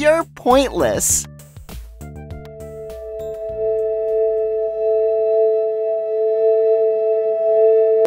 You're pointless.